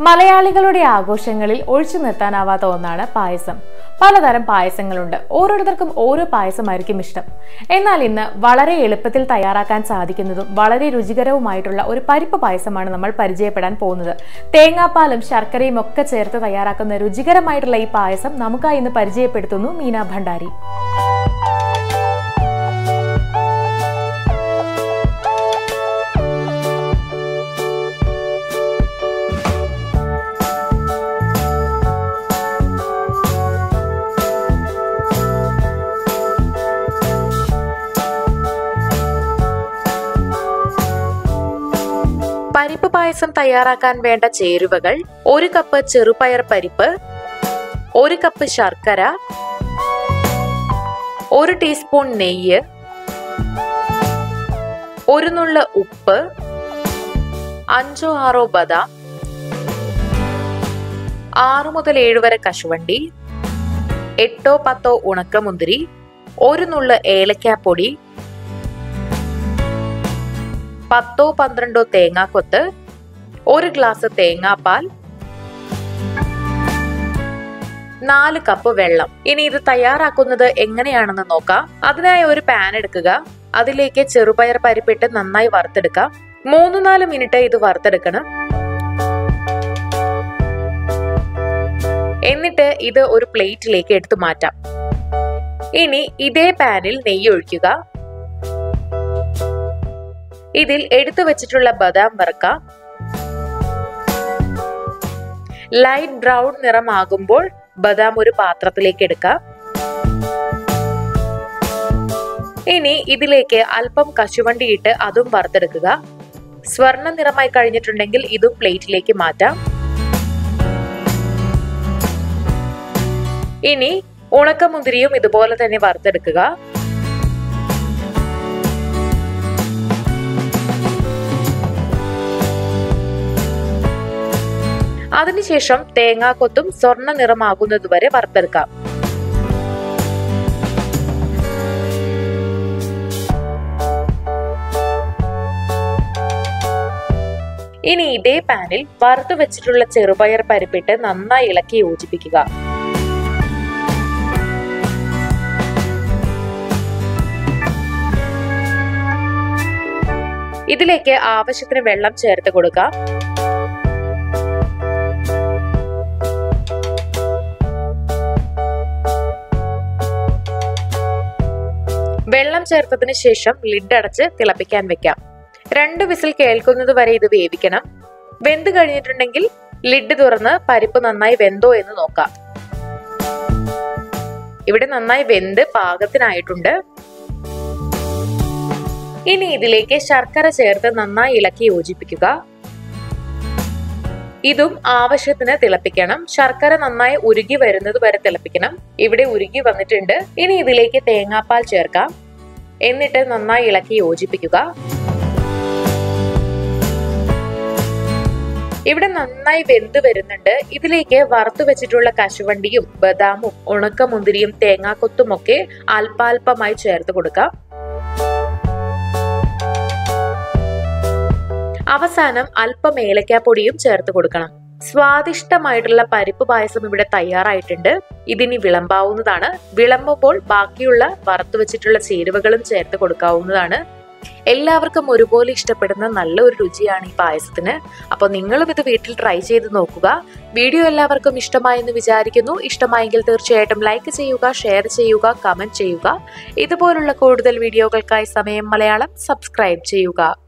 മലയാളികളുടെ ആഘോഷങ്ങളിൽ ഒഴിച്ചു നിർത്താനാവാത്ത ഒന്നാണ് പായസം. പലതരം പായസങ്ങളുണ്ട്. ഓരോരുത്തർക്കും ഓരോ പായസമായിരിക്കും ഇഷ്ടം. എന്നാൽ ഇന്ന് വളരെ എളുപ്പത്തിൽ തയ്യാറാക്കാൻ സാധിക്കുന്നതും വളരെ രുചികരവുമായിട്ടുള്ള ഒരു പരിപ്പ് പായസമാണ് നമ്മൾ പരിചയപ്പെടാൻ പോകുന്നത്. തേങ്ങാപ്പാലും ശർക്കരയും ഒക്കെ ചേർത്ത് തയ്യാറാക്കുന്ന രുചികരമായിട്ടുള്ള ഈ പായസം നമുക്കായി ഇന്ന് പരിചയപ്പെടുത്തുന്നു മീനാ ഭണ്ഡാരി. പരിപ്പ് പായസം തയ്യാറാക്കാൻ വേണ്ട ചേരുവകൾ ഒരു കപ്പ് ചെറുപയർ പരിപ്പ് ഒരു കപ്പ് ശർക്കര ഒരു ടീസ്പൂൺ നെയ്യ് ഒരു നുള്ള ഉപ്പ് അഞ്ചോ ആറോ ബദാം ആറു മുതൽ ഏഴ് വരെ കശുവണ്ടി എട്ടോ പത്തോ ഉണക്കമുന്തിരി ഒരു നുള്ള ഏലക്കാപ്പൊടി പത്തോ പന്ത്രണ്ടോ തേങ്ങാക്കൊത്ത് ഒരു ഗ്ലാസ് തേങ്ങാപ്പാൽ നാല് കപ്പ് വെള്ളം. ഇനി ഇത് തയ്യാറാക്കുന്നത് എങ്ങനെയാണെന്ന് നോക്കാം. അതിനായി ഒരു പാൻ എടുക്കുക. അതിലേക്ക് ചെറുപയർ പരിപ്പിട്ട് നന്നായി വറുത്തെടുക്കാം. മൂന്ന് നാല് മിനിറ്റ് ഇത് വറുത്തെടുക്കണം. എന്നിട്ട് ഇത് ഒരു പ്ലേറ്റിലേക്ക് എടുത്തു മാറ്റാം. ഇനി ഇതേ പാനിൽ നെയ്യ് ഒഴിക്കുക. ഇതിൽ എടുത്തു വെച്ചിട്ടുള്ള ബദാം വറുക്ക. ലൈറ്റ് ബ്രൗൺ നിറമാകുമ്പോൾ ബദാം ഒരു പാത്രത്തിലേക്ക് എടുക്കാം. ഇനി ഇതിലേക്ക് അല്പം കശുവണ്ടി ഇട്ട് അതും വറുത്തെടുക്കുക. സ്വർണ നിറമായി കഴിഞ്ഞിട്ടുണ്ടെങ്കിൽ ഇതും പ്ലേറ്റിലേക്ക് മാറ്റാം. ഇനി ഉണക്കമുന്തിരിയും ഇതുപോലെ തന്നെ വറുത്തെടുക്കുക. അതിനുശേഷം തേങ്ങാക്കൊത്തും സ്വർണ നിറമാകുന്നതുവരെ വറുത്തെടുക്കാം. ഇനി ഇതേ പാനിൽ വറുത്തു വെച്ചിട്ടുള്ള ചെറുപയർ പരിപ്പിട്ട് നന്നായി ഇളക്കി യോജിപ്പിക്കുക. ഇതിലേക്ക് ആവശ്യത്തിന് വെള്ളം ചേർത്ത് കൊടുക്കാം. വെള്ളം ചേർത്തതിന് ശേഷം ലിഡ് അടച്ച് തിളപ്പിക്കാൻ വെക്കാം. രണ്ട് വിസിൽ കേൾക്കുന്നത് വരെ ഇത് വേവിക്കണം. വെന്ത് കഴിഞ്ഞിട്ടുണ്ടെങ്കിൽ ലിഡ് തുറന്ന് പരിപ്പ് നന്നായി വെന്തോ എന്ന് നോക്കാം. ഇവിടെ നന്നായി വെന്ത് പാകത്തിനായിട്ടുണ്ട്. ഇനി ഇതിലേക്ക് ശർക്കര ചേർത്ത് നന്നായി ഇളക്കി യോജിപ്പിക്കുക. ഇതും ആവശ്യത്തിന് തിളപ്പിക്കണം. ശർക്കര നന്നായി ഉരുകി വരുന്നത് വരെ തിളപ്പിക്കണം. ഇവിടെ ഉരുകി വന്നിട്ടുണ്ട്. ഇനി ഇതിലേക്ക് തേങ്ങാപ്പാൽ ചേർക്കാം. എന്നിട്ട് നന്നായി ഇളക്കി യോജിപ്പിക്കുക. ഇവിടെ നന്നായി വെന്ത് വരുന്നുണ്ട്. ഇതിലേക്ക് വറുത്തു വെച്ചിട്ടുള്ള കശുവണ്ടിയും ബദാമും ഉണക്കമുന്തിരിയും തേങ്ങാക്കൊത്തും ഒക്കെ അല്പാൽപമായി ചേർത്ത് കൊടുക്കാം. അവസാനം അല്പം ഏലക്കാപ്പൊടിയും ചേർത്ത് കൊടുക്കണം. സ്വാദിഷ്ടമായിട്ടുള്ള പരിപ്പ് പായസം ഇവിടെ തയ്യാറായിട്ടുണ്ട്. ഇതിനി വിളമ്പാവുന്നതാണ്. വിളമ്പുമ്പോൾ ബാക്കിയുള്ള വറുത്തു വെച്ചിട്ടുള്ള ചേരുവകളും ചേർത്ത് കൊടുക്കാവുന്നതാണ്. എല്ലാവർക്കും ഒരുപോലെ ഇഷ്ടപ്പെടുന്ന നല്ലൊരു രുചിയാണ് ഈ പായസത്തിന്. അപ്പോൾ നിങ്ങളും ഇത് വീട്ടിൽ ട്രൈ ചെയ്ത് നോക്കുക. വീഡിയോ എല്ലാവർക്കും ഇഷ്ടമായെന്ന് വിചാരിക്കുന്നു. ഇഷ്ടമായെങ്കിൽ തീർച്ചയായിട്ടും ലൈക്ക് ചെയ്യുക ഷെയർ ചെയ്യുക കമന്റ് ചെയ്യുക. ഇതുപോലുള്ള കൂടുതൽ വീഡിയോകൾക്കായി സമയം മലയാളം സബ്സ്ക്രൈബ് ചെയ്യുക.